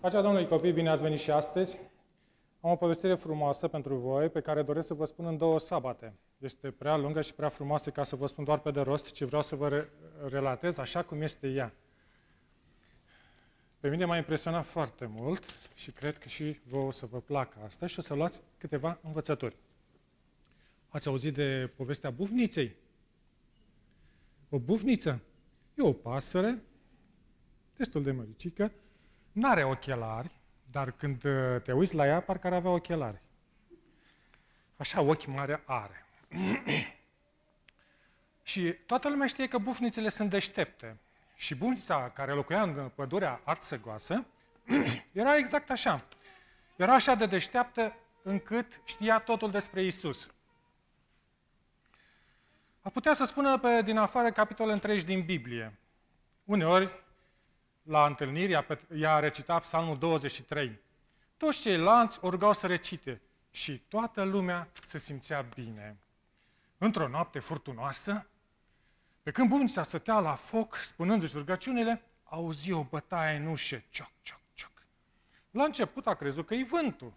Pacea Domnului copii, bine ați venit și astăzi. Am o povestire frumoasă pentru voi, pe care doresc să vă spun în două sabate. Este prea lungă și prea frumoasă ca să vă spun doar pe de rost, ci vreau să vă re- relatez așa cum este ea. Pe mine m-a impresionat foarte mult și cred că și vă o să vă placă asta și o să luați câteva învățături. Ați auzit de povestea bufniței? O bufniță e o pasăre destul de măricică, n-are ochelari, dar când uh, te uiți la ea, parcă ar avea ochelari. Așa, ochi mari are. și toată lumea știe că bufnițele sunt deștepte. Și bufnița care locuia în pădurea arțăgoasă era exact așa. Era așa de deșteaptă încât știa totul despre Isus. A putea să spună pe din afară capitole întregi din Biblie. Uneori la întâlniri, ea, ea recita psalmul 23. Toți ceilalți o rugau să recite și toată lumea se simțea bine. Într-o noapte furtunoasă, pe când bunița stătea la foc, spunându-și rugăciunile, auzi o bătaie în ușă, cioc, cioc, cioc. La început a crezut că e vântul,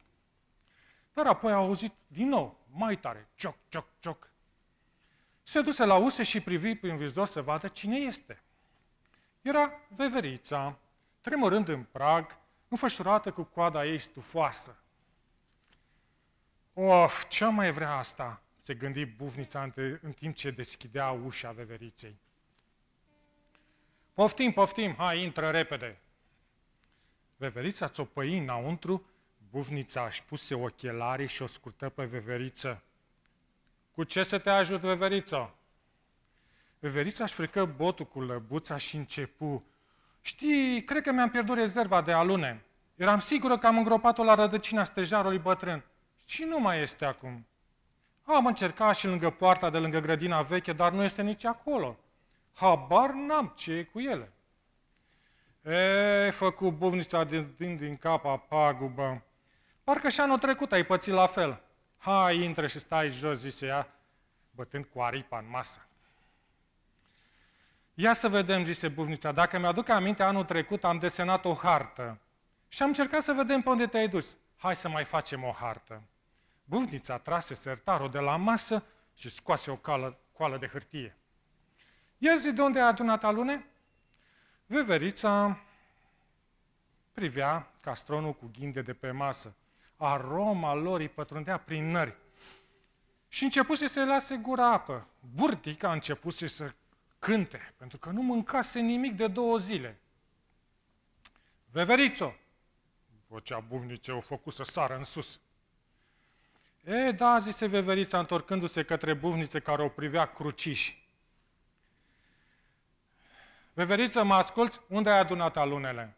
dar apoi a auzit din nou, mai tare, cioc, cioc, cioc. Se duse la ușă și privi prin vizor să vadă cine este. Era veverița, tremurând în prag, înfășurată cu coada ei stufoasă. Of, ce mai vrea asta? se gândi bufnița în timp ce deschidea ușa veveriței. Poftim, poftim, hai, intră repede. Veverița țopăi înăuntru, bufnița își puse ochelarii și o scurtă pe veveriță. Cu ce să te ajut, veveriță? Veverița își frecă botul cu lăbuța și începu. Știi, cred că mi-am pierdut rezerva de alune. Eram sigură că am îngropat-o la rădăcina stejarului bătrân. Și nu mai este acum. Am încercat și lângă poarta de lângă grădina veche, dar nu este nici acolo. Habar n-am ce e cu ele. E, făcu buvnița din, din, din capa pagubă. Parcă și anul trecut ai pățit la fel. Hai, intră și stai jos, zise ea, bătând cu aripa în masă. Ia să vedem, zise buvnița, dacă mi-aduc aminte, anul trecut am desenat o hartă și am încercat să vedem pe unde te-ai dus. Hai să mai facem o hartă. Buvnița trase sertarul de la masă și scoase o cală, coală de hârtie. Ia zi de unde ai adunat alune? Veverița privea castronul cu ghinde de pe masă. Aroma lor îi pătrundea prin nări. Și începuse să lase gura apă. Burtica a început să cânte, pentru că nu mâncase nimic de două zile. Veverițo! Vocea buvnice o făcut să sară în sus. E, da, zise veverița, întorcându-se către buvnițe care o privea cruciși. Veveriță, mă asculți? Unde ai adunat alunele?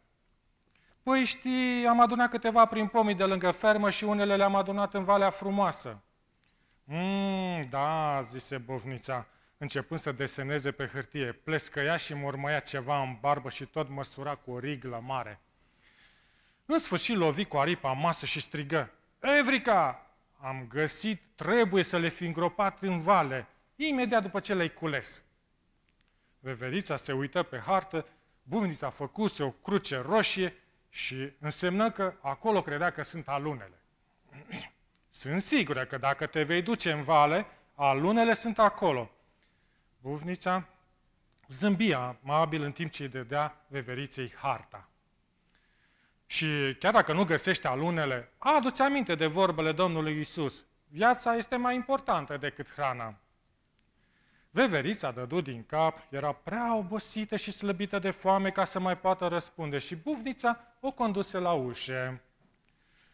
Păi știi, am adunat câteva prin pomii de lângă fermă și unele le-am adunat în Valea Frumoasă. Mmm, da, zise buvnița, începând să deseneze pe hârtie. Plescăia și mormăia ceva în barbă și tot măsura cu o riglă mare. În sfârșit lovi cu aripa masă și strigă. Evrica, am găsit, trebuie să le fi îngropat în vale, imediat după ce le-ai cules. Veverița se uită pe hartă, bunița făcuse o cruce roșie și însemnă că acolo credea că sunt alunele. Sunt sigură că dacă te vei duce în vale, alunele sunt acolo. Buvnița zâmbia amabil în timp ce îi dădea veveriței harta. Și chiar dacă nu găsești alunele, adu-ți aminte de vorbele Domnului Isus. Viața este mai importantă decât hrana. Veverița dădu din cap, era prea obosită și slăbită de foame ca să mai poată răspunde și bufnița o conduse la ușă.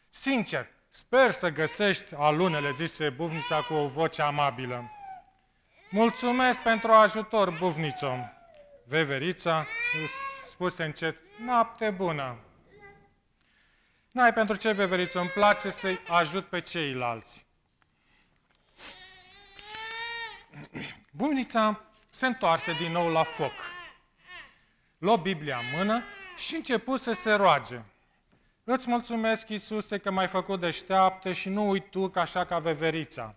Sincer, sper să găsești alunele, zise bufnița cu o voce amabilă. Mulțumesc pentru ajutor, bufnițo. Veverița spuse încet, noapte bună. N-ai pentru ce, veveriță, îmi place să-i ajut pe ceilalți. Bunița se întoarse din nou la foc. Lua Biblia în mână și început să se roage. Îți mulțumesc, Iisuse, că m-ai făcut deșteaptă și nu uit tu ca așa ca veverița.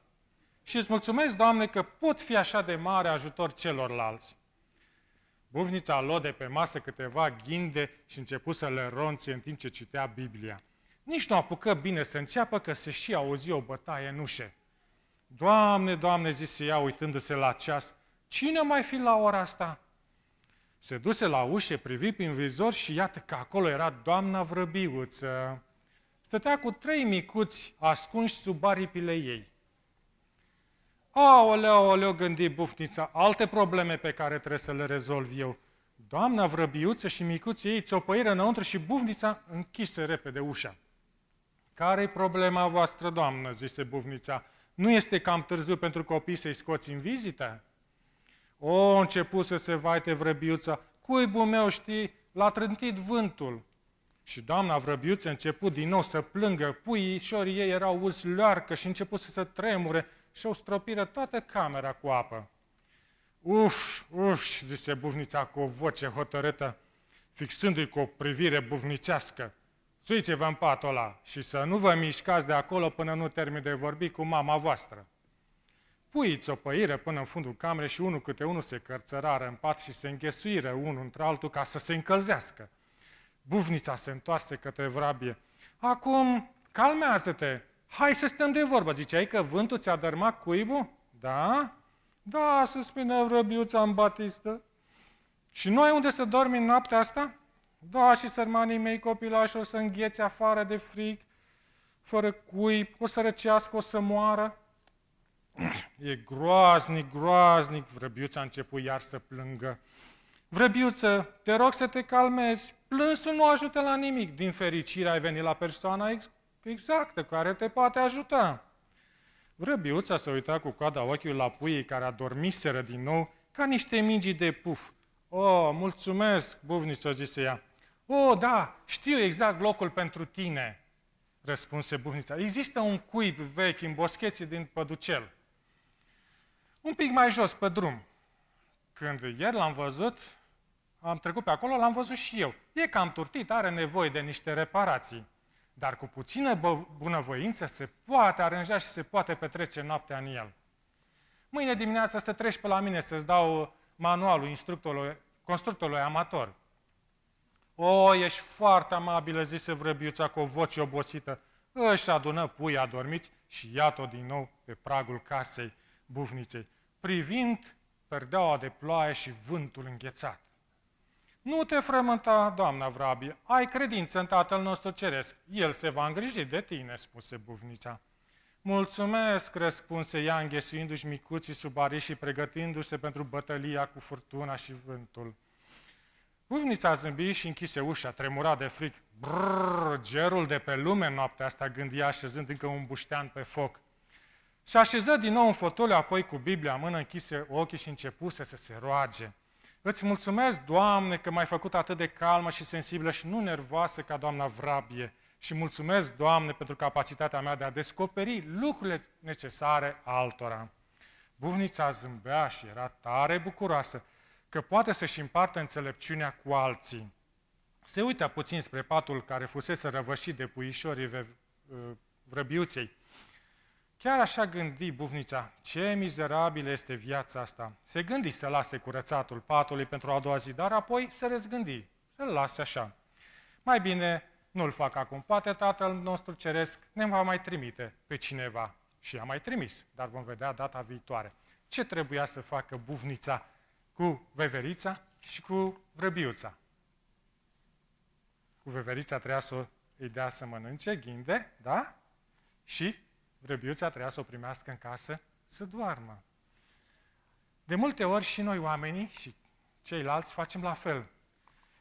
Și îți mulțumesc, Doamne, că pot fi așa de mare ajutor celorlalți. Bufnița a luat de pe masă câteva ghinde și începu să le ronțe în timp ce citea Biblia. Nici nu apucă bine să înceapă că se și auzi o bătaie în ușe. Doamne, Doamne, zise ea uitându-se la ceas, cine mai fi la ora asta? Se duse la ușă, privi prin vizor și iată că acolo era doamna vrăbiuță. Stătea cu trei micuți ascunși sub aripile ei. Aoleu, aoleu, gândi bufnița, alte probleme pe care trebuie să le rezolv eu. Doamna vrăbiuță și micuții ei țopăiră înăuntru și bufnița închise repede ușa. Care-i problema voastră, doamnă?" zise bufnița. Nu este cam târziu pentru copii să-i scoți în vizită?" O, început să se vaite vrăbiuța. Cuibul meu, știi, l-a trântit vântul. Și doamna vrăbiuță început din nou să plângă. Puișorii ei erau uzlearcă și început să se tremure și o stropiră toată camera cu apă. Uf, uf, zise buvnița cu o voce hotărâtă, fixându-i cu o privire buvnicească. Suiți-vă în patul ăla și să nu vă mișcați de acolo până nu termin de vorbi cu mama voastră. Puiți țopăiră până în fundul camerei și unul câte unul se cărțărară în pat și se înghesuiră unul între altul ca să se încălzească. Bufnița se întoarse către vrabie. Acum, calmează-te, hai să stăm de vorbă. Ziceai că vântul ți-a dărmat cuibul? Da? Da, să spune vrăbiuța în batistă. Și nu ai unde să dormi în noaptea asta? Da, și sărmanii mei copilași o să înghețe afară de frig, fără cuib, o să răcească, o să moară. E groaznic, groaznic. Vrăbiuța a început iar să plângă. Vrăbiuță, te rog să te calmezi. Plânsul nu ajută la nimic. Din fericire ai venit la persoana ex- exactă care te poate ajuta. Vrăbiuța se uita cu coada ochiului la puii care adormiseră din nou ca niște mingi de puf. O, mulțumesc, buvniță, zise ea. O, da, știu exact locul pentru tine, răspunse buvnița. Există un cuib vechi în boscheții din păducel un pic mai jos pe drum. Când ieri l-am văzut, am trecut pe acolo, l-am văzut și eu. E cam turtit, are nevoie de niște reparații. Dar cu puțină bunăvoință se poate aranja și se poate petrece noaptea în el. Mâine dimineața să treci pe la mine să-ți dau manualul instructorului, constructorului amator. O, ești foarte amabilă, zise vrăbiuța cu o voce obosită. Își adună pui adormiți și iată-o din nou pe pragul casei bufniței privind perdeaua de ploaie și vântul înghețat. Nu te frământa, doamna Vrabie, ai credință în Tatăl nostru Ceresc. El se va îngriji de tine, spuse buvnița. Mulțumesc, răspunse ea, înghesuindu-și micuții sub ariși și pregătindu-se pentru bătălia cu furtuna și vântul. Buvnița zâmbi și închise ușa, tremura de fric. Brrr, gerul de pe lume noaptea asta gândia așezând încă un buștean pe foc. Și așeză din nou în fotoliu, apoi cu Biblia în mână, închise ochii și începuse să se roage. Îți mulțumesc, Doamne, că m-ai făcut atât de calmă și sensibilă și nu nervoasă ca doamna Vrabie. Și mulțumesc, Doamne, pentru capacitatea mea de a descoperi lucrurile necesare altora. Buvnița zâmbea și era tare bucuroasă că poate să-și împartă înțelepciunea cu alții. Se uită puțin spre patul care fusese răvășit de puișorii vrăbiuței Chiar așa gândi bufnița, ce mizerabilă este viața asta. Se gândi să lase curățatul patului pentru a doua zi, dar apoi se răzgândi, să-l lase așa. Mai bine nu-l fac acum, poate Tatăl nostru Ceresc ne va mai trimite pe cineva. Și a mai trimis, dar vom vedea data viitoare. Ce trebuia să facă bufnița cu veverița și cu vrăbiuța? Cu veverița trebuia să îi dea să mănânce ghinde, da? Și vrăbiuța trebuia să o primească în casă să doarmă. De multe ori și noi oamenii și ceilalți facem la fel.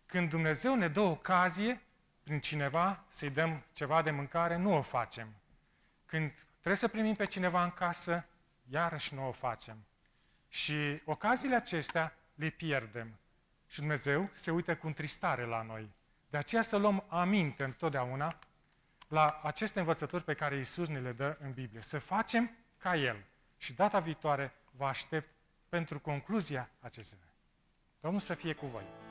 Când Dumnezeu ne dă ocazie prin cineva să-i dăm ceva de mâncare, nu o facem. Când trebuie să primim pe cineva în casă, iarăși nu o facem. Și ocaziile acestea le pierdem. Și Dumnezeu se uită cu întristare la noi. De aceea să luăm aminte întotdeauna la aceste învățături pe care Iisus ne le dă în Biblie. Să facem ca El. Și data viitoare vă aștept pentru concluzia acestei. Domnul să fie cu voi!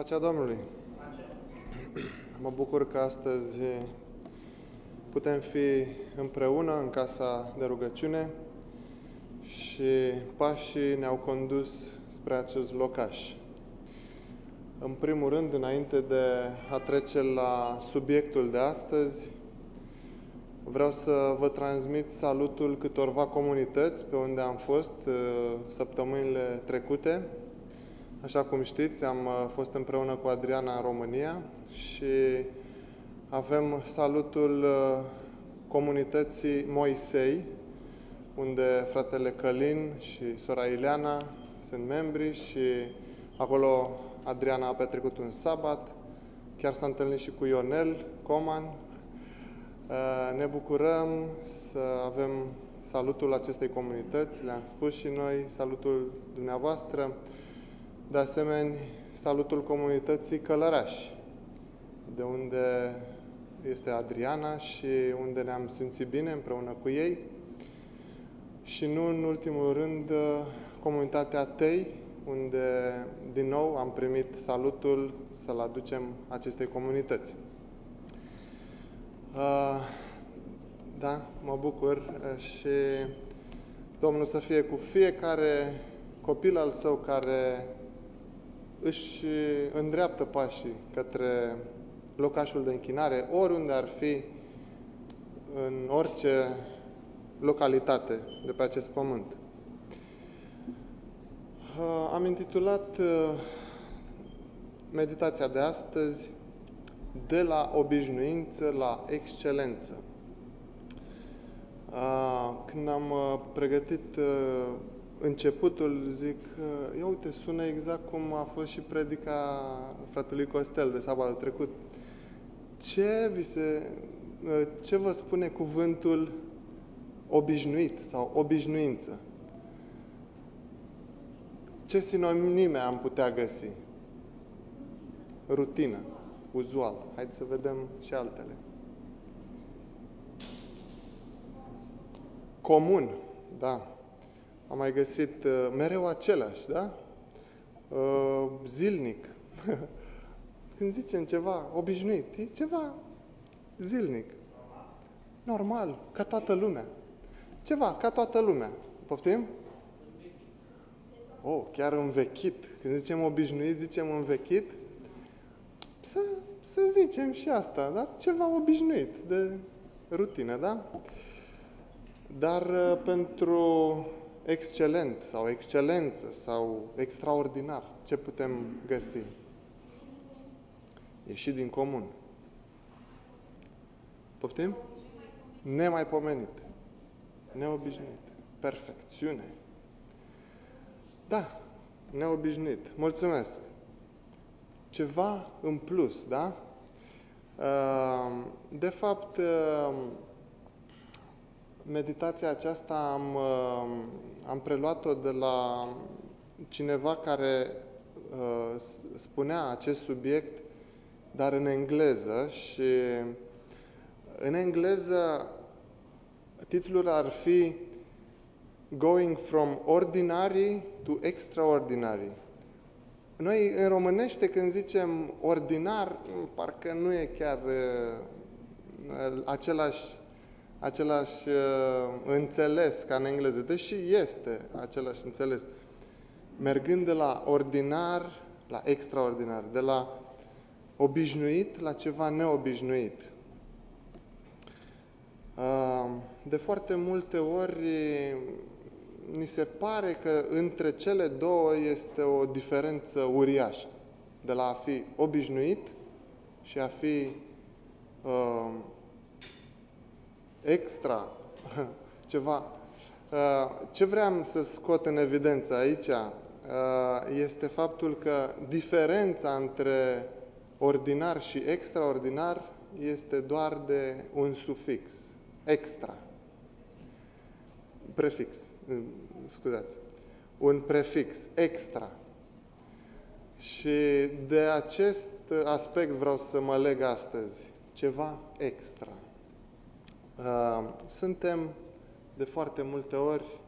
Pacea Domnului! Mă bucur că astăzi putem fi împreună în casa de rugăciune și pașii ne-au condus spre acest locaș. În primul rând, înainte de a trece la subiectul de astăzi, vreau să vă transmit salutul câtorva comunități pe unde am fost uh, săptămânile trecute. Așa cum știți, am uh, fost împreună cu Adriana în România și avem salutul uh, comunității Moisei, unde fratele Călin și sora Ileana sunt membri și acolo Adriana a petrecut un sabat, chiar s-a întâlnit și cu Ionel Coman. Uh, Ne bucurăm să avem salutul acestei comunități, le-am spus și noi, salutul dumneavoastră. De asemenea, salutul comunității Călărași, de unde este Adriana și unde ne-am simțit bine împreună cu ei. Și nu în ultimul rând, comunitatea Tei, unde din nou am primit salutul să-l aducem acestei comunități. Uh, Da, mă bucur uh, și Domnul să fie cu fiecare copil al său care își îndreaptă pașii către locașul de închinare, oriunde ar fi, în orice localitate de pe acest pământ. Uh, Am intitulat uh, meditația de astăzi de la obișnuință la excelență. Uh, Când am uh, pregătit uh, începutul, zic, uh, ia uite, sună exact cum a fost și predica fratelui Costel de sabatul trecut. Ce, vi se, uh, ce vă spune cuvântul obișnuit sau obișnuință? Ce sinonime am putea găsi? Rutină, uzual. Haideți să vedem și altele. comun, da. Am mai găsit uh, mereu același, da? Uh, zilnic. Când zicem ceva obișnuit, e ceva zilnic. Normal, ca toată lumea. Ceva, ca toată lumea. Poftim? Oh, chiar învechit. Când zicem obișnuit, zicem învechit. Să, să zicem și asta, dar ceva obișnuit, de rutină, da? Dar uh, pentru excelent sau excelență sau extraordinar, ce putem găsi? Ieșit din comun. Poftim? Nemaipomenit. Neobișnuit. Perfecțiune. Da, neobișnuit. Mulțumesc. Ceva în plus, da? Uh, de fapt, uh, meditația aceasta am, uh, am preluat-o de la cineva care spunea acest subiect, dar în engleză și în engleză titlul ar fi Going from Ordinary to Extraordinary. Noi, în românește, când zicem ordinar, parcă nu e chiar uh, același, același uh, înțeles ca în engleză, deși este același înțeles. Mergând de la ordinar la extraordinar, de la obișnuit la ceva neobișnuit. Uh, de foarte multe ori ni se pare că între cele două este o diferență uriașă. De la a fi obișnuit și a fi uh, extra ceva. Uh, ce vreau să scot în evidență aici uh, este faptul că diferența între ordinar și extraordinar este doar de un sufix, extra prefix, scuzați, un prefix, extra. Și de acest aspect vreau să mă leg astăzi, ceva extra. Uh, suntem de foarte multe ori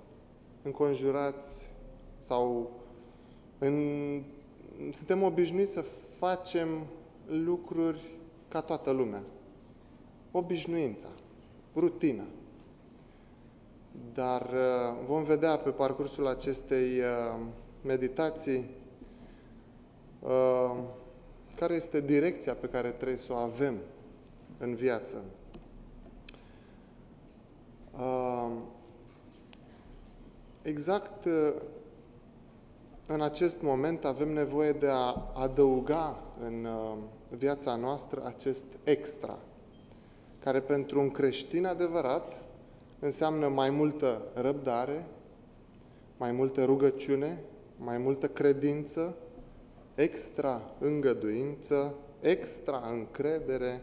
înconjurați sau în, suntem obișnuiți să facem lucruri ca toată lumea. Obișnuința, rutina. Dar uh, vom vedea pe parcursul acestei uh, meditații uh, care este direcția pe care trebuie să o avem în viață. Exact în acest moment avem nevoie de a adăuga în viața noastră acest extra, care pentru un creștin adevărat înseamnă mai multă răbdare, mai multă rugăciune, mai multă credință, extra îngăduință, extra încredere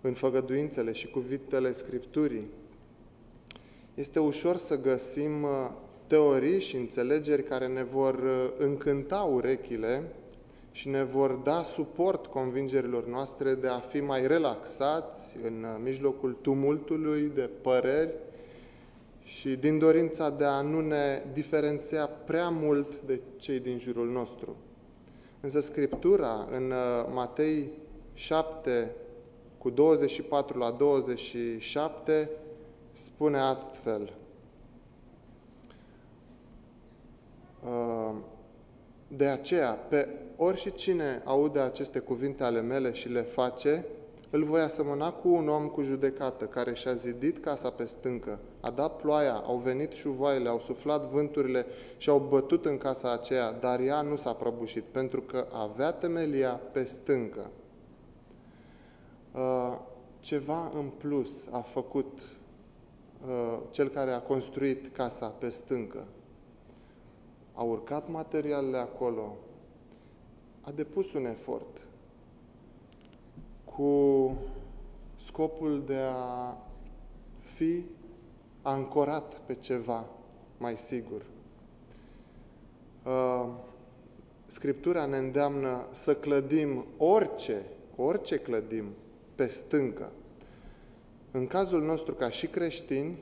în făgăduințele și cuvintele Scripturii. Este ușor să găsim uh, teorii și înțelegeri care ne vor uh, încânta urechile și ne vor da suport convingerilor noastre de a fi mai relaxați în mijlocul tumultului de păreri și din dorința de a nu ne diferenția prea mult de cei din jurul nostru. Însă Scriptura în uh, Matei 7 cu 24 la 27 spune astfel uh, De aceea, pe ori și cine aude aceste cuvinte ale mele și le face, îl voi asemăna cu un om cu judecată, care și-a zidit casa pe stâncă, a dat ploaia, au venit șuvoaiele, au suflat vânturile și au bătut în casa aceea, dar ea nu s-a prăbușit, pentru că avea temelia pe stâncă. Uh, ceva în plus a făcut uh, cel care a construit casa pe stâncă. A urcat materialele acolo, a depus un efort cu scopul de a fi ancorat pe ceva mai sigur. Uh, Scriptura ne îndeamnă să clădim orice, orice clădim pe stâncă. În cazul nostru, ca și creștini,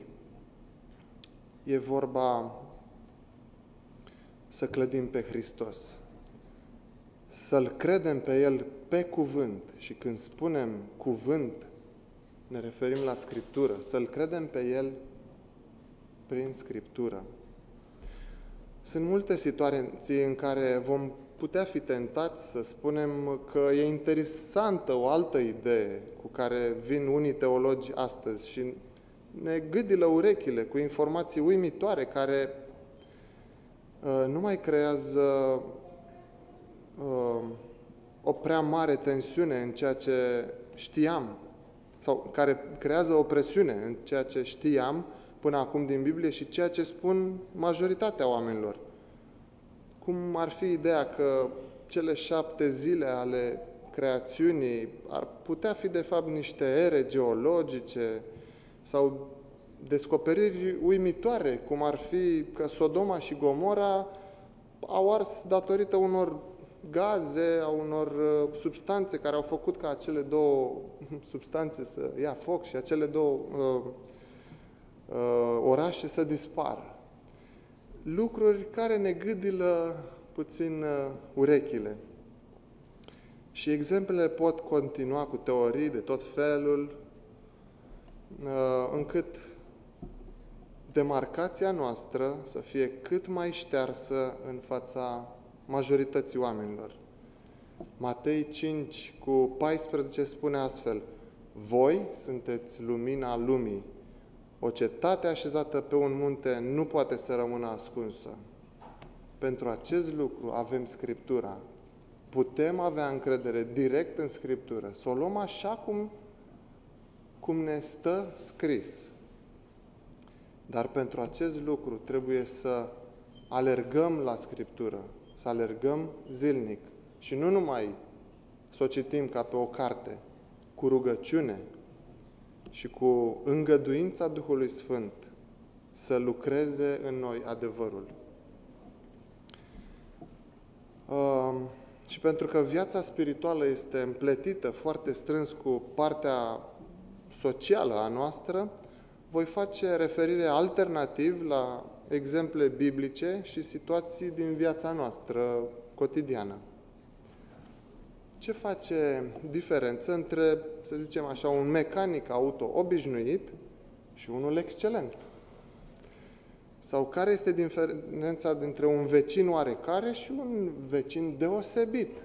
E vorba să clădim pe Hristos, să-L credem pe El pe cuvânt. Și când spunem cuvânt, ne referim la Scriptură, să-L credem pe El prin Scriptură. Sunt multe situații în care vom putea fi tentați să spunem că e interesantă o altă idee cu care vin unii teologi astăzi și ne gâdilă urechile cu informații uimitoare care uh, nu mai creează uh, o prea mare tensiune în ceea ce știam sau care creează o presiune în ceea ce știam până acum din Biblie și ceea ce spun majoritatea oamenilor. Cum ar fi ideea că cele șapte zile ale creațiunii ar putea fi de fapt niște ere geologice sau descoperiri uimitoare, cum ar fi că Sodoma și Gomora au ars datorită unor gaze, a unor uh, substanțe care au făcut ca acele două substanțe să ia foc și acele două uh, uh, orașe să dispară. Lucruri care ne gâdilă puțin uh, urechile. Și exemplele pot continua cu teorii de tot felul, uh, încât demarcația noastră să fie cât mai ștearsă în fața majorității oamenilor. Matei 5 cu 14 spune astfel, Voi sunteți lumina lumii. O cetate așezată pe un munte nu poate să rămână ascunsă. Pentru acest lucru avem Scriptura. Putem avea încredere direct în Scriptură, să o luăm așa cum, cum ne stă scris. Dar pentru acest lucru trebuie să alergăm la Scriptură, să alergăm zilnic și nu numai să o citim ca pe o carte, cu rugăciune și cu îngăduința Duhului Sfânt să lucreze în noi adevărul. Uh, și pentru că viața spirituală este împletită foarte strâns cu partea socială a noastră, voi face referire alternativ la exemple biblice și situații din viața noastră cotidiană. Ce face diferență între, să zicem așa, un mecanic auto obișnuit și unul excelent? Sau care este diferența dintre un vecin oarecare și un vecin deosebit?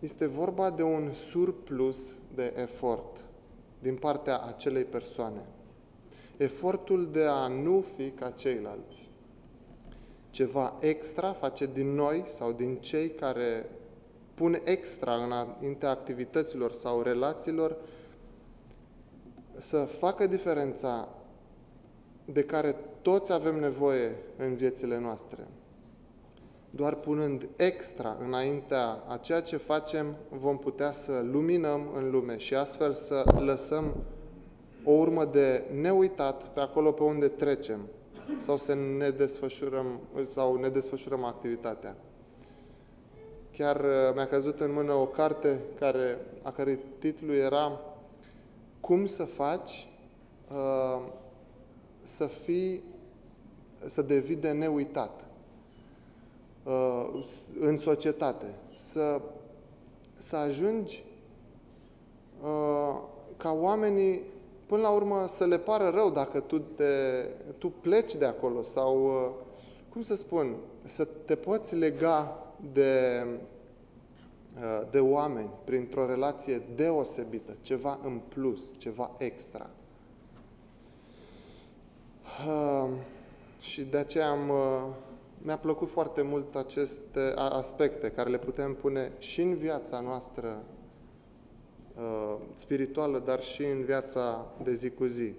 Este vorba de un surplus de efort din partea acelei persoane. Efortul de a nu fi ca ceilalți. Ceva extra face din noi sau din cei care pun extra înainte activităților sau relațiilor să facă diferența de care toți avem nevoie în viețile noastre. Doar punând extra înaintea a ceea ce facem, vom putea să luminăm în lume și astfel să lăsăm o urmă de neuitat pe acolo pe unde trecem sau să ne desfășurăm, sau ne desfășurăm activitatea. Chiar uh, mi-a căzut în mână o carte care, a cărei titlu era Cum să faci uh, să fii, să devii de neuitat uh, în societate, să, să ajungi uh, ca oamenii până la urmă să le pară rău dacă tu, te, tu pleci de acolo sau, uh, cum să spun, să te poți lega de, de oameni printr-o relație deosebită, ceva în plus, ceva extra. Uh, și de aceea am, uh, mi-a plăcut foarte mult aceste aspecte care le putem pune și în viața noastră uh, spirituală, dar și în viața de zi cu zi.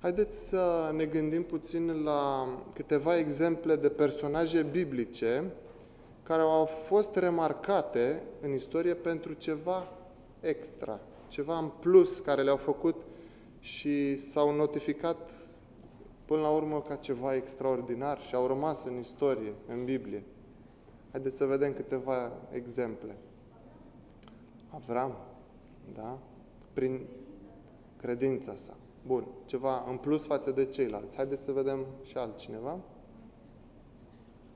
Haideți să ne gândim puțin la câteva exemple de personaje biblice care au fost remarcate în istorie pentru ceva extra, ceva în plus care le-au făcut și s-au notificat până la urmă ca ceva extraordinar și au rămas în istorie, în Biblie. Haideți să vedem câteva exemple. Avram, da? Prin credința sa. Bun, ceva în plus față de ceilalți. Haideți să vedem și altcineva.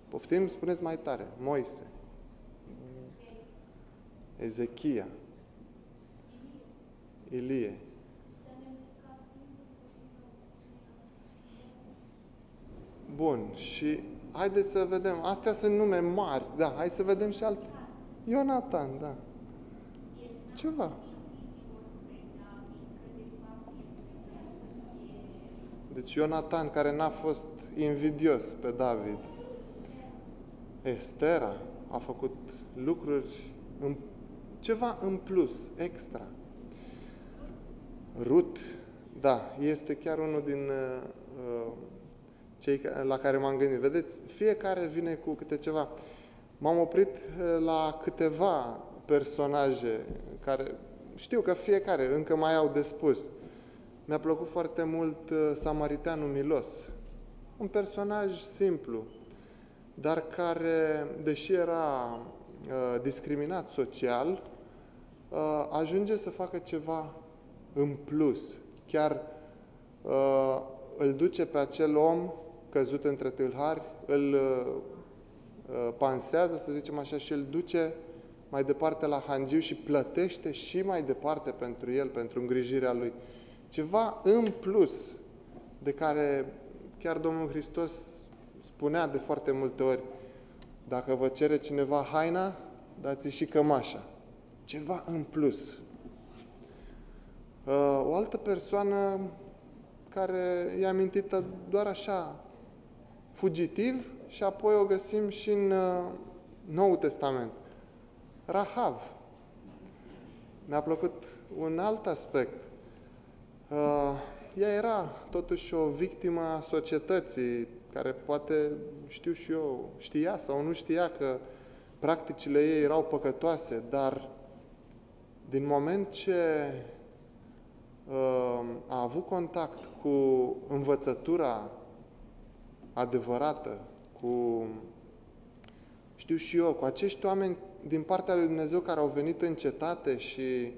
Poftim, spuneți mai tare. Moise. Ezechia. Ilie. Bun, și haideți să vedem. Astea sunt nume mari, da, hai să vedem și alte. Ionatan, da. Ceva. Deci Ionatan, care n-a fost invidios pe David. Estera a făcut lucruri, în, ceva în plus, extra. Rut, da, este chiar unul din uh, uh cei la care m-am gândit. Vedeți, fiecare vine cu câte ceva. M-am oprit uh, la câteva personaje care știu că fiecare încă mai au de spus. Mi-a plăcut foarte mult uh, Samariteanul Milos. Un personaj simplu, dar care, deși era uh, discriminat social, uh, ajunge să facă ceva în plus. Chiar uh, îl duce pe acel om căzut între tâlhari, îl uh, uh, pansează, să zicem așa, și îl duce mai departe la hangiu și plătește și mai departe pentru el, pentru îngrijirea lui. Ceva în plus de care chiar Domnul Hristos spunea de foarte multe ori, dacă vă cere cineva haina, dați și cămașa. Ceva în plus. Uh, o altă persoană care e amintită doar așa, fugitiv, și apoi o găsim și în uh, Noul Testament. Rahav. Mi-a plăcut un alt aspect. Uh, ea era totuși o victimă a societății, care poate, știu și eu, știa sau nu știa că practicile ei erau păcătoase, dar din moment ce uh, a avut contact cu învățătura adevărată, cu, știu și eu, cu acești oameni din partea lui Dumnezeu care au venit în cetate și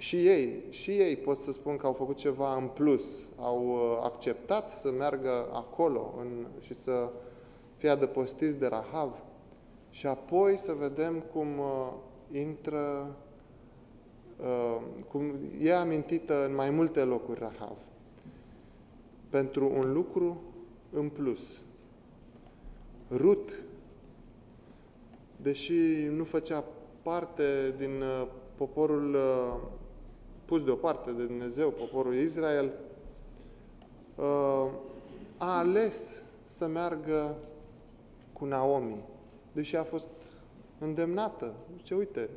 și ei, și ei pot să spun că au făcut ceva în plus, au uh, acceptat să meargă acolo în, și să fie adăpostiți de Rahav. Și apoi să vedem cum uh, intră, uh, cum e amintită în mai multe locuri Rahav. Pentru un lucru în plus. Rut, deși nu făcea parte din uh, poporul uh, pus deoparte de Dumnezeu, poporul Israel, uh, a ales să meargă cu Naomi, deși a fost îndemnată. Zice, uite,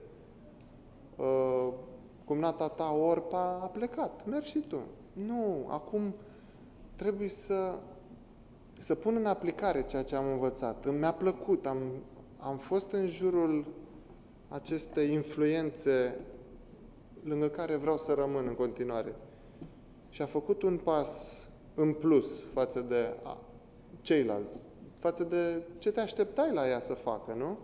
cumnata ta Orpa a plecat, mergi și tu. Nu, acum trebuie să, să pun în aplicare ceea ce am învățat. Mi-a plăcut, am, am fost în jurul acestei influențe lângă care vreau să rămân în continuare. Și a făcut un pas în plus față de ceilalți, față de ce te așteptai la ea să facă, nu?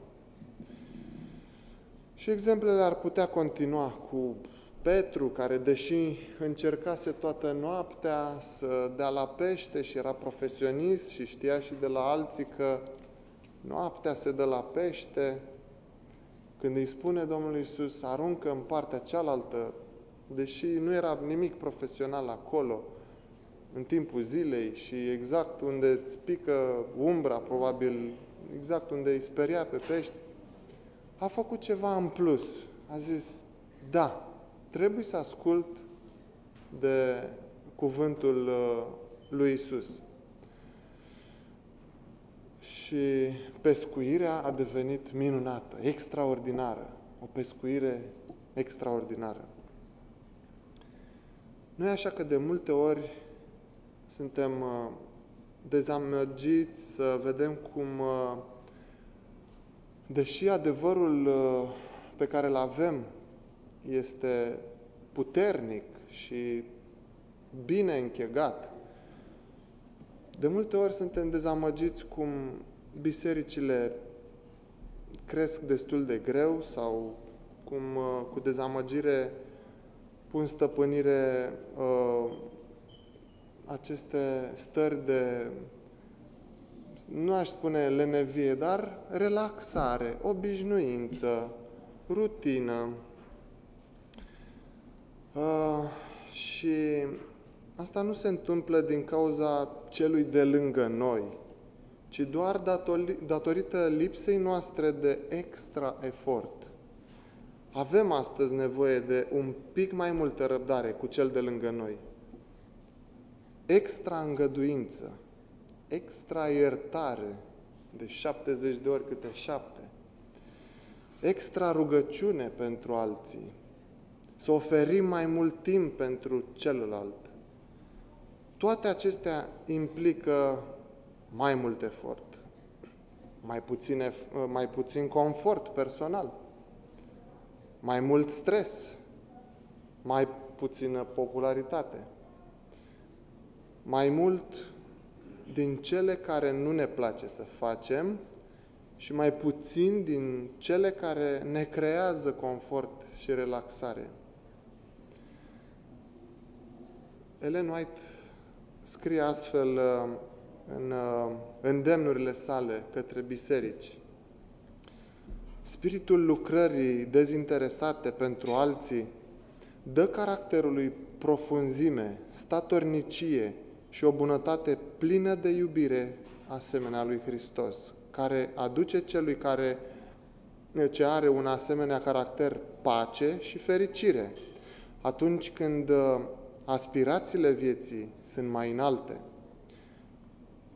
Și exemplele ar putea continua cu Petru, care deși încercase toată noaptea să dea la pește și era profesionist și știa și de la alții că noaptea se dă la pește, când îi spune Domnul Iisus, aruncă în partea cealaltă, deși nu era nimic profesional acolo, în timpul zilei și exact unde îți pică umbra, probabil, exact unde îi speria pe pești, a făcut ceva în plus. A zis, da, trebuie să ascult de cuvântul uh, lui Isus. Și pescuirea a devenit minunată, extraordinară. O pescuire extraordinară. Nu e așa că de multe ori suntem uh, dezamăgiți să vedem cum, uh, deși adevărul uh, pe care îl avem este puternic și bine închegat, de multe ori suntem dezamăgiți cum bisericile cresc destul de greu sau cum uh, cu dezamăgire pun stăpânire uh, aceste stări de, nu aș spune lenevie, dar relaxare, obișnuință, rutină. Uh, și asta nu se întâmplă din cauza celui de lângă noi, ci doar datorită lipsei noastre de extra efort. Avem astăzi nevoie de un pic mai multă răbdare cu cel de lângă noi. Extra îngăduință, extra iertare de 70 de ori câte șapte, extra rugăciune pentru alții, să oferim mai mult timp pentru celălalt. Toate acestea implică mai mult efort, mai puțin, mai puțin confort personal, mai mult stres, mai puțină popularitate, mai mult din cele care nu ne place să facem și mai puțin din cele care ne creează confort și relaxare. Ellen White scrie astfel uh, în uh, îndemnurile sale către biserici. Spiritul lucrării dezinteresate pentru alții dă caracterului profunzime, statornicie și o bunătate plină de iubire asemenea lui Hristos, care aduce celui care ce are un asemenea caracter pace și fericire, atunci când uh, aspirațiile vieții sunt mai înalte.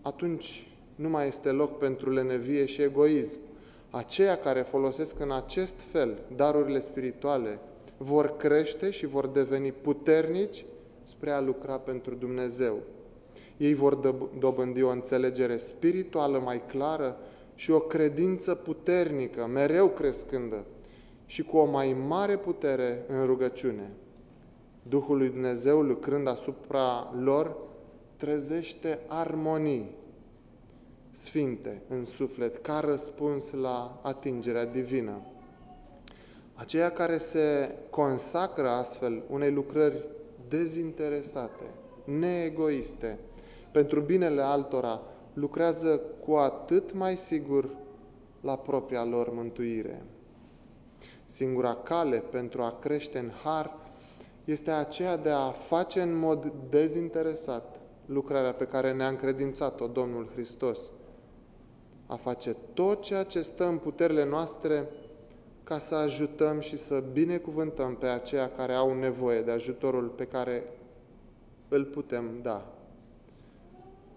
Atunci nu mai este loc pentru lenevie și egoism, aceia care folosesc în acest fel darurile spirituale vor crește și vor deveni puternici spre a lucra pentru Dumnezeu. Ei vor dobândi o înțelegere spirituală mai clară și o credință puternică, mereu crescândă, și cu o mai mare putere în rugăciune. Duhul lui Dumnezeu, lucrând asupra lor, trezește armonii, sfinte în suflet, ca răspuns la atingerea divină. Aceia care se consacră astfel unei lucrări dezinteresate, neegoiste, pentru binele altora, lucrează cu atât mai sigur la propria lor mântuire. Singura cale pentru a crește în har este aceea de a face în mod dezinteresat lucrarea pe care ne-a încredințat-o Domnul Hristos – a face tot ceea ce stă în puterile noastre ca să ajutăm și să binecuvântăm pe aceia care au nevoie de ajutorul pe care îl putem da.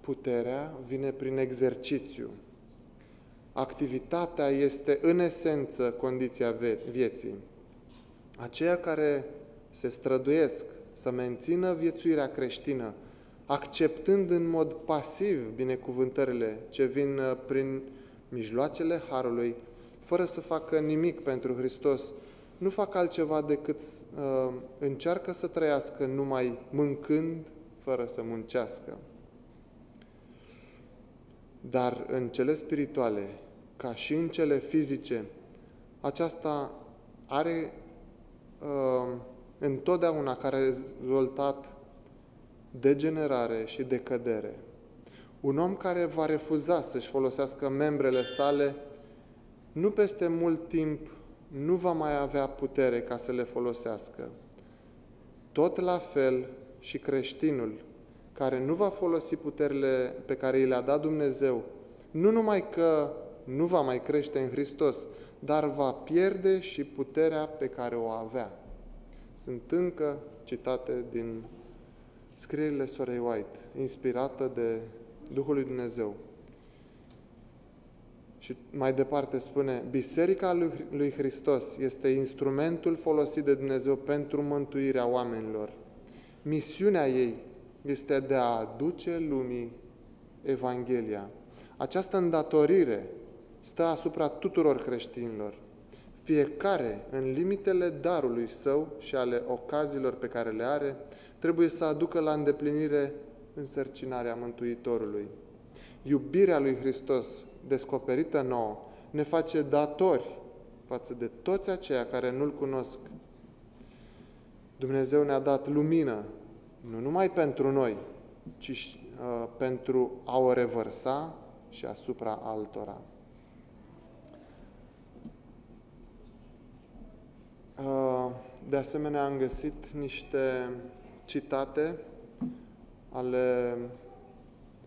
Puterea vine prin exercițiu. Activitatea este în esență condiția vieții. Aceia care se străduiesc să mențină viețuirea creștină acceptând în mod pasiv binecuvântările ce vin uh, prin mijloacele Harului, fără să facă nimic pentru Hristos, nu fac altceva decât uh, încearcă să trăiască numai mâncând, fără să muncească. Dar în cele spirituale, ca și în cele fizice, aceasta are uh, întotdeauna ca rezultat degenerare și decădere. Un om care va refuza să-și folosească membrele sale, nu peste mult timp nu va mai avea putere ca să le folosească. Tot la fel și creștinul, care nu va folosi puterile pe care i le-a dat Dumnezeu, nu numai că nu va mai crește în Hristos, dar va pierde și puterea pe care o avea. Sunt încă citate din scrierile Sorei White, inspirată de Duhul lui Dumnezeu. Și mai departe spune, Biserica lui Hristos este instrumentul folosit de Dumnezeu pentru mântuirea oamenilor. Misiunea ei este de a aduce lumii Evanghelia. Această îndatorire stă asupra tuturor creștinilor. Fiecare, în limitele darului său și ale ocaziilor pe care le are, trebuie să aducă la îndeplinire însărcinarea Mântuitorului. Iubirea lui Hristos, descoperită nouă, ne face datori față de toți aceia care nu-L cunosc. Dumnezeu ne-a dat lumină, nu numai pentru noi, ci uh, pentru a o revărsa și asupra altora. De asemenea, am găsit niște citate ale,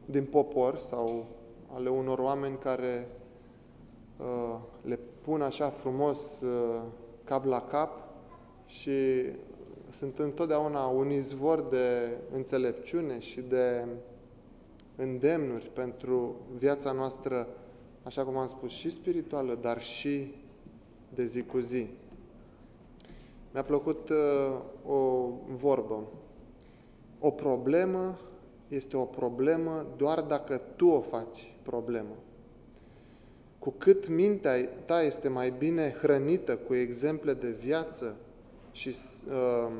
din popor sau ale unor oameni care uh, le pun așa frumos uh, cap la cap și sunt întotdeauna un izvor de înțelepciune și de îndemnuri pentru viața noastră, așa cum am spus, și spirituală, dar și de zi cu zi. Mi-a plăcut uh, o vorbă. O problemă este o problemă doar dacă tu o faci problemă. Cu cât mintea ta este mai bine hrănită cu exemple de viață și, uh,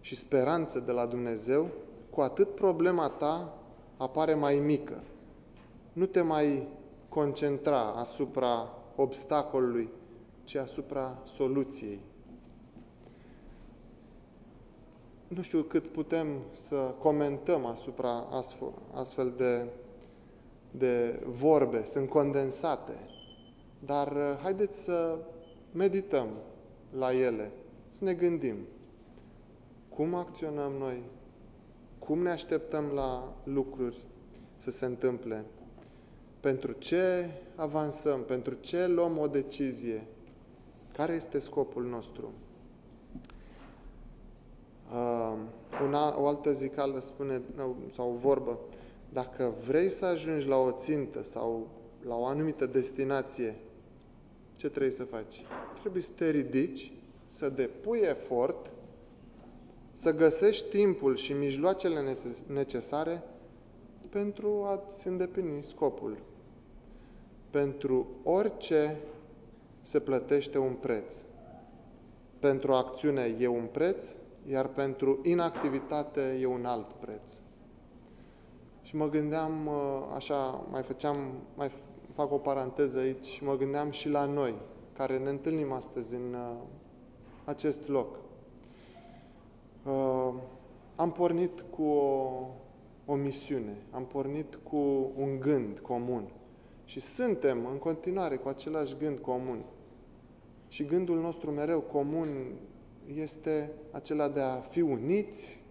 și speranță de la Dumnezeu, cu atât problema ta apare mai mică. Nu te mai concentra asupra obstacolului, ci asupra soluției. Nu știu cât putem să comentăm asupra astfel, astfel de, de vorbe, sunt condensate, dar uh, haideți să medităm la ele, să ne gândim. Cum acționăm noi, cum ne așteptăm la lucruri să se întâmple, pentru ce avansăm, pentru ce luăm o decizie, care este scopul nostru. Uh, una, o altă zicală spune, sau o vorbă, dacă vrei să ajungi la o țintă sau la o anumită destinație, ce trebuie să faci? Trebuie să te ridici, să depui efort, să găsești timpul și mijloacele necesare pentru a-ți îndeplini scopul. Pentru orice se plătește un preț. Pentru acțiune e un preț, iar pentru inactivitate e un alt preț. Și mă gândeam, uh, așa, mai făceam, mai fac o paranteză aici, și mă gândeam și la noi, care ne întâlnim astăzi în uh, acest loc. Uh, am pornit cu o, o misiune, am pornit cu un gând comun și suntem în continuare cu același gând comun. Și gândul nostru mereu comun este acela de a fi uniți,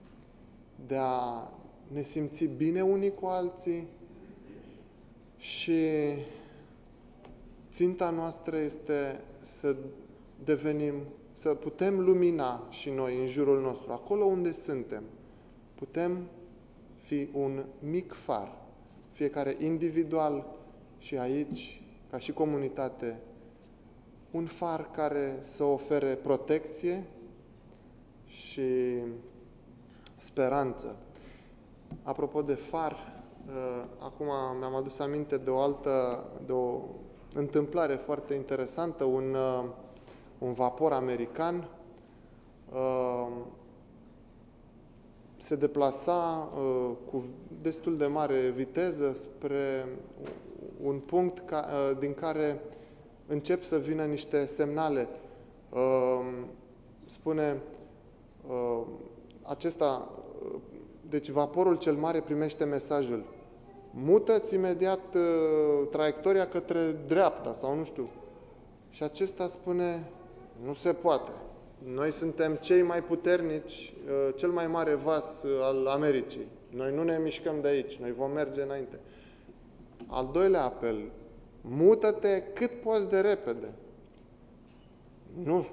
de a ne simți bine unii cu alții și ținta noastră este să devenim, să putem lumina și noi în jurul nostru, acolo unde suntem. Putem fi un mic far, fiecare individual și aici, ca și comunitate, un far care să ofere protecție și speranță. Apropo de far, uh, acum mi-am adus aminte de o altă, de o întâmplare foarte interesantă, un, uh, un vapor american uh, se deplasa cu destul de mare viteză spre un punct ca, din care încep să vină niște semnale. Spune, Uh, acesta, uh, deci vaporul cel mare primește mesajul. Mută-ți imediat uh, traiectoria către dreapta sau nu știu. Și acesta spune, nu se poate. Noi suntem cei mai puternici, cel mai mare vas al Americii. Noi nu ne mișcăm de aici, noi vom merge înainte. Al doilea apel, mută-te cât poți de repede. Nu,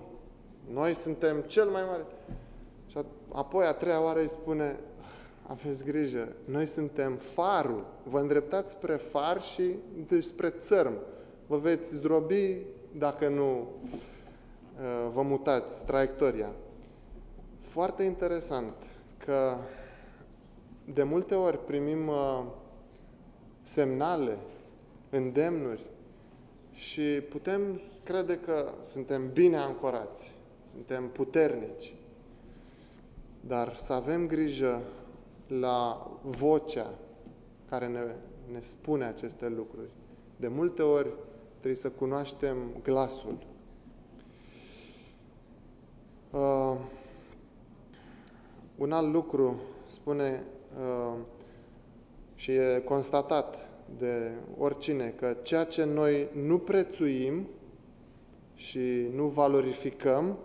noi suntem cel mai mare. Și apoi, a treia oară îi spune, aveți grijă, noi suntem farul, vă îndreptați spre far și spre țărm. Vă veți zdrobi dacă nu uh, vă mutați traiectoria. Foarte interesant că de multe ori primim uh, semnale, îndemnuri și putem crede că suntem bine ancorați, suntem puternici, dar să avem grijă la vocea care ne, ne spune aceste lucruri. De multe ori trebuie să cunoaștem glasul. Uh, Un alt lucru spune uh, și e constatat de oricine că ceea ce noi nu prețuim și nu valorificăm,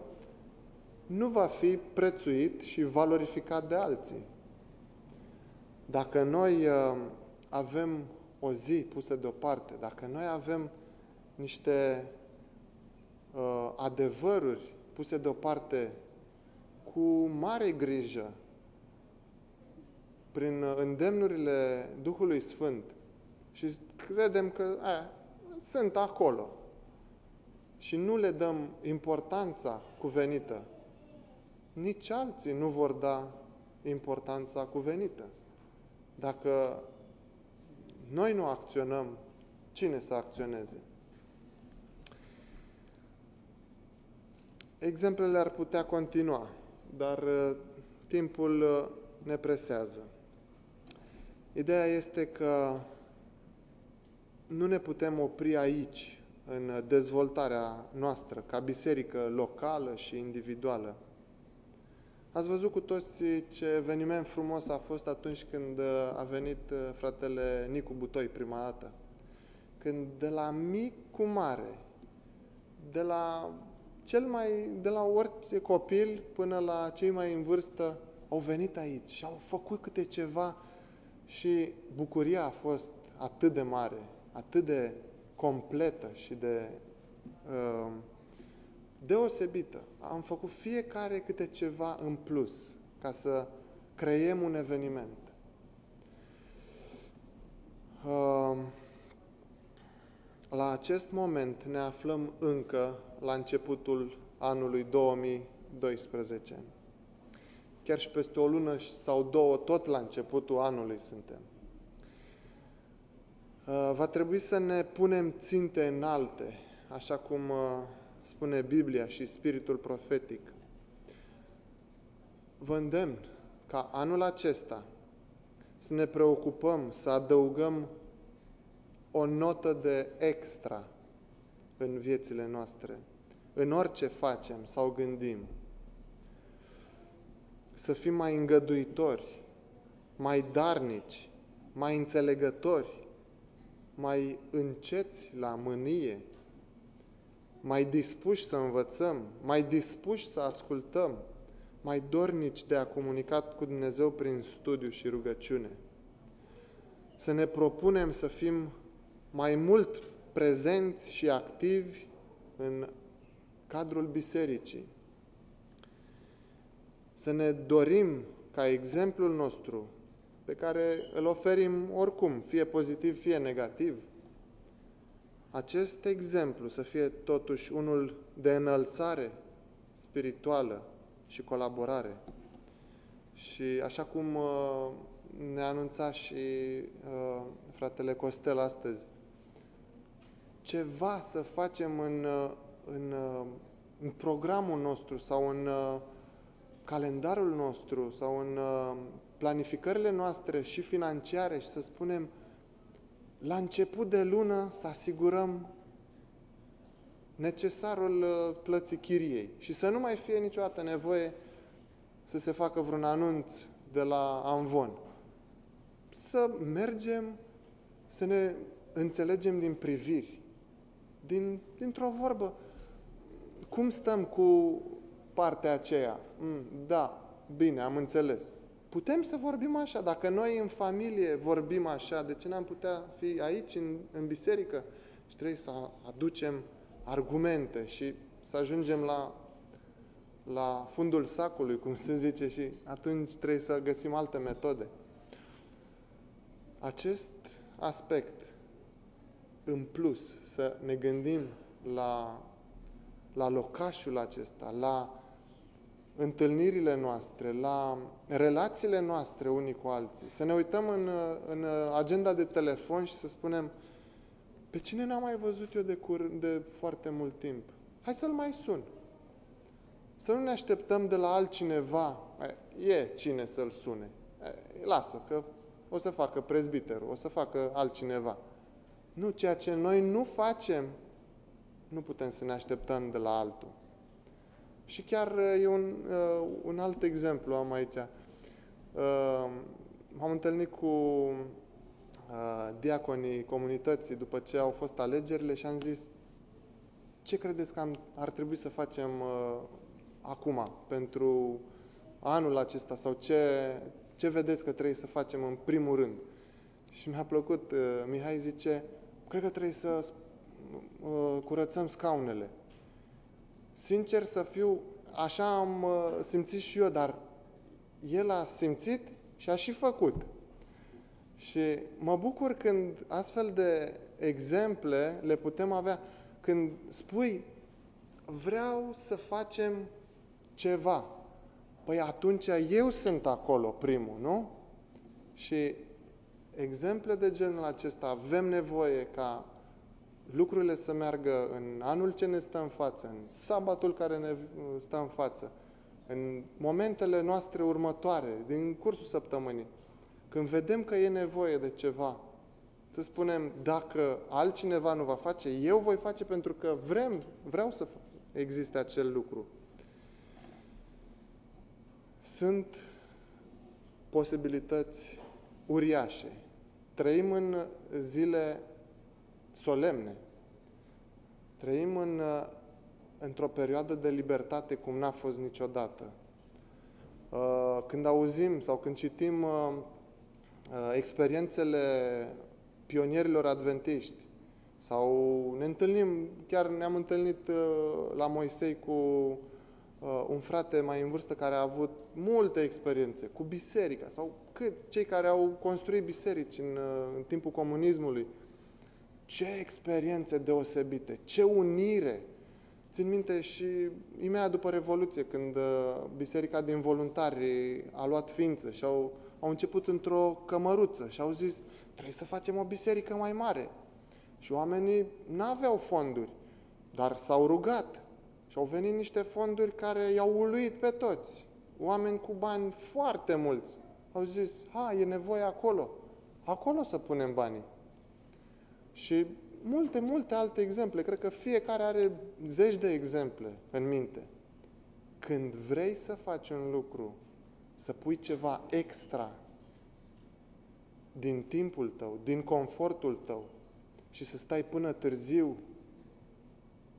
nu va fi prețuit și valorificat de alții. Dacă noi uh, avem o zi pusă deoparte, dacă noi avem niște uh, adevăruri puse deoparte cu mare grijă, prin îndemnurile Duhului Sfânt și credem că a, sunt acolo și nu le dăm importanța cuvenită, nici alții nu vor da importanța cuvenită. Dacă noi nu acționăm, cine să acționeze? Exemplele ar putea continua, dar uh, timpul uh, ne presează. Ideea este că nu ne putem opri aici, în dezvoltarea noastră, ca biserică locală și individuală. Ați văzut cu toți ce eveniment frumos a fost atunci când a venit uh, fratele Nicu Butoi prima dată. Când de la mic cu mare, de la cel mai, de la orice copil până la cei mai în vârstă, au venit aici și au făcut câte ceva și bucuria a fost atât de mare, atât de completă și de uh, deosebită. Am făcut fiecare câte ceva în plus ca să creiem un eveniment. Uh, la acest moment ne aflăm încă la începutul anului 2012. Chiar și peste o lună sau două, tot la începutul anului suntem. Uh, va trebui să ne punem ținte înalte, așa cum uh, spune Biblia și Spiritul Profetic. Vă îndemn ca anul acesta să ne preocupăm, să adăugăm o notă de extra în viețile noastre, în orice facem sau gândim. Să fim mai îngăduitori, mai darnici, mai înțelegători, mai înceți la mânie, mai dispuși să învățăm, mai dispuși să ascultăm, mai dornici de a comunica cu Dumnezeu prin studiu și rugăciune. Să ne propunem să fim mai mult prezenți și activi în cadrul bisericii. Să ne dorim ca exemplul nostru, pe care îl oferim oricum, fie pozitiv, fie negativ, acest exemplu să fie totuși unul de înălțare spirituală și colaborare. Și așa cum uh, ne anunța și uh, fratele Costel astăzi, ceva să facem în, uh, în, uh, în programul nostru sau în uh, calendarul nostru sau în planificările noastre și financiare și să spunem la început de lună să asigurăm necesarul plății chiriei și să nu mai fie niciodată nevoie să se facă vreun anunț de la Anvon. Să mergem, să ne înțelegem din priviri, din, dintr-o vorbă. Cum stăm cu partea aceea? Mm, da, bine, am înțeles. Putem să vorbim așa. Dacă noi în familie vorbim așa, de ce n-am putea fi aici, în, în biserică? Și trebuie să aducem argumente și să ajungem la, la fundul sacului, cum se zice, și atunci trebuie să găsim alte metode. Acest aspect în plus să ne gândim la, la locașul acesta, la întâlnirile noastre, la relațiile noastre unii cu alții. Să ne uităm în, în agenda de telefon și să spunem pe cine n-am mai văzut eu de, cur- de foarte mult timp? Hai să-l mai sun. Să nu ne așteptăm de la altcineva. E cine să-l sune. Lasă, că o să facă prezbiterul, o să facă altcineva. Nu, ceea ce noi nu facem, nu putem să ne așteptăm de la altul. Și chiar uh, e un, uh, un alt exemplu am aici. Uh, m-am întâlnit cu uh, diaconii comunității după ce au fost alegerile și am zis ce credeți că am, ar trebui să facem uh, acum pentru anul acesta sau ce, ce vedeți că trebuie să facem în primul rând? Și mi-a plăcut, uh, Mihai zice, cred că trebuie să uh, curățăm scaunele. Sincer să fiu, așa am uh, simțit și eu, dar el a simțit și a și făcut. Și mă bucur când astfel de exemple le putem avea. Când spui, vreau să facem ceva, păi atunci eu sunt acolo primul, nu? Și exemple de genul acesta avem nevoie ca lucrurile să meargă în anul ce ne stă în față, în sabatul care ne stă în față, în momentele noastre următoare, din cursul săptămânii, când vedem că e nevoie de ceva, să spunem, dacă altcineva nu va face, eu voi face pentru că vrem, vreau să existe acel lucru. Sunt posibilități uriașe. Trăim în zile solemne. Trăim în, într-o perioadă de libertate cum n-a fost niciodată. Uh, când auzim sau când citim uh, uh, experiențele pionierilor adventiști sau ne întâlnim, chiar ne-am întâlnit la Moisei cu un frate mai în vârstă care a avut multe experiențe cu biserica sau cât cei care au construit biserici în, în timpul comunismului. Ce experiențe deosebite, ce unire! Țin minte și imediat după Revoluție, când uh, Biserica din Voluntari a luat ființă și au, au început într-o cămăruță și au zis, trebuie să facem o biserică mai mare. Și oamenii n-aveau fonduri, dar s-au rugat și au venit niște fonduri care i-au uluit pe toți. Oameni cu bani foarte mulți. Au zis, ha, e nevoie acolo. Acolo să punem banii. Și multe, multe alte exemple. Cred că fiecare are zeci de exemple în minte. Când vrei să faci un lucru, să pui ceva extra din timpul tău, din confortul tău și să stai până târziu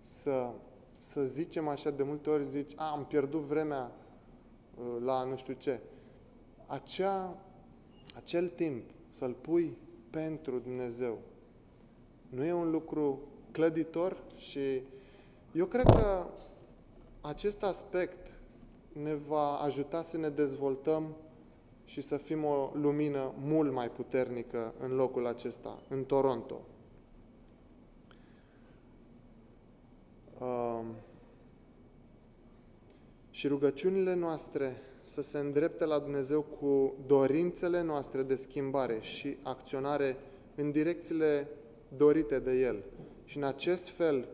să, să zicem așa, de multe ori zici, a, am pierdut vremea uh, la nu știu ce. Acea, acel timp să-l pui pentru Dumnezeu, nu e un lucru clăditor și eu cred că acest aspect ne va ajuta să ne dezvoltăm și să fim o lumină mult mai puternică în locul acesta, în Toronto. Uh, și rugăciunile noastre să se îndrepte la Dumnezeu cu dorințele noastre de schimbare și acționare în direcțiile dorite de El. Și în acest fel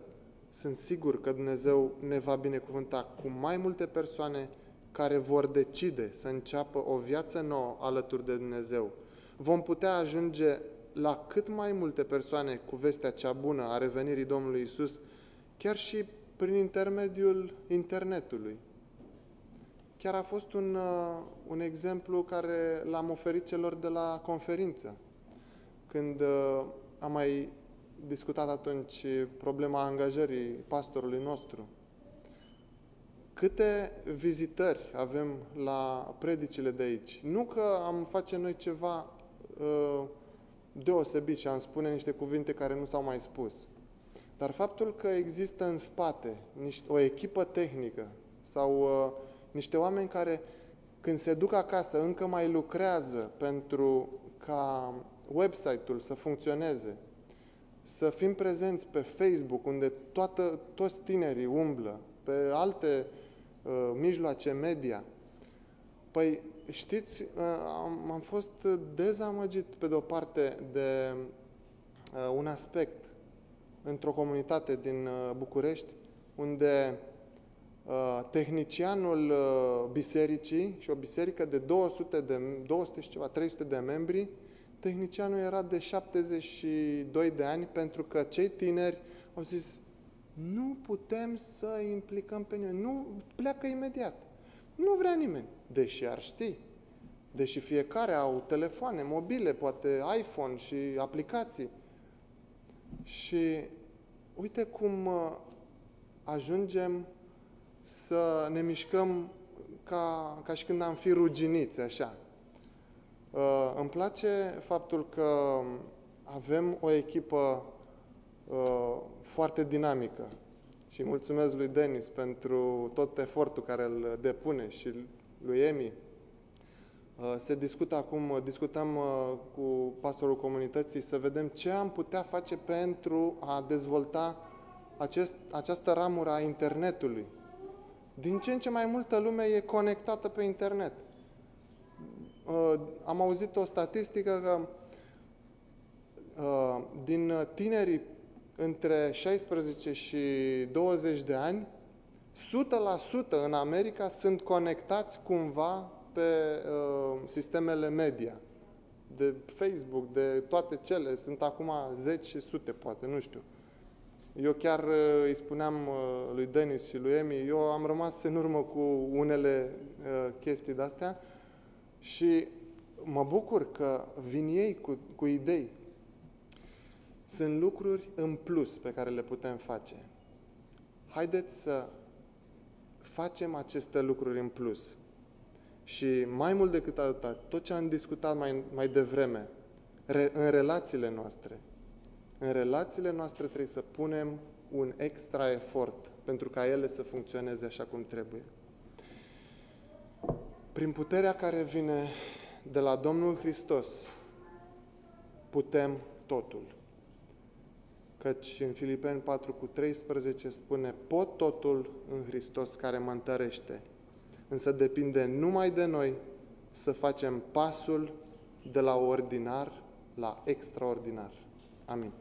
sunt sigur că Dumnezeu ne va binecuvânta cu mai multe persoane care vor decide să înceapă o viață nouă alături de Dumnezeu. Vom putea ajunge la cât mai multe persoane cu vestea cea bună a revenirii Domnului Isus, chiar și prin intermediul internetului. Chiar a fost un, uh, un exemplu care l-am oferit celor de la conferință. Când uh, am mai discutat atunci problema angajării pastorului nostru. Câte vizitări avem la predicile de aici? Nu că am face noi ceva uh, deosebit și am spune niște cuvinte care nu s-au mai spus. Dar faptul că există în spate niște, o echipă tehnică sau uh, niște oameni care când se duc acasă încă mai lucrează pentru ca website-ul să funcționeze, să fim prezenți pe Facebook, unde toată, toți tinerii umblă, pe alte uh, mijloace media. Păi, știți, uh, am, am fost dezamăgit, pe de o parte, de uh, un aspect într-o comunitate din uh, București, unde uh, tehnicianul uh, bisericii și o biserică de 200 de 200 și ceva, 300 de membri tehnicianul era de 72 de ani pentru că cei tineri au zis nu putem să implicăm pe nimeni, nu pleacă imediat. Nu vrea nimeni, deși ar ști. deși fiecare au telefoane mobile, poate iPhone și aplicații. Și uite cum uh, ajungem să ne mișcăm ca, ca și când am fi ruginiți, așa. Uh, îmi place faptul că avem o echipă uh, foarte dinamică și mulțumesc lui Denis pentru tot efortul care îl depune și lui Emi. Uh, se discută acum, uh, discutăm uh, cu pastorul comunității să vedem ce am putea face pentru a dezvolta acest, această ramură a internetului. Din ce în ce mai multă lume e conectată pe internet. Am auzit o statistică că din tinerii între 16 și 20 de ani, 100% în America sunt conectați cumva pe uh, sistemele media, de Facebook, de toate cele. Sunt acum zeci și sute, poate, nu știu. Eu chiar uh, îi spuneam uh, lui Denis și lui Emi, eu am rămas în urmă cu unele uh, chestii de-astea și mă bucur că vin ei cu, cu idei. Sunt lucruri în plus pe care le putem face. Haideți să facem aceste lucruri în plus. Și mai mult decât atât, tot ce am discutat mai, mai devreme, re, în relațiile noastre, în relațiile noastre trebuie să punem un extra efort pentru ca ele să funcționeze așa cum trebuie. Prin puterea care vine de la Domnul Hristos, putem totul. Căci în Filipeni 4 cu 13 spune, pot totul în Hristos care mă întărește. Însă depinde numai de noi să facem pasul de la ordinar la extraordinar. Amin.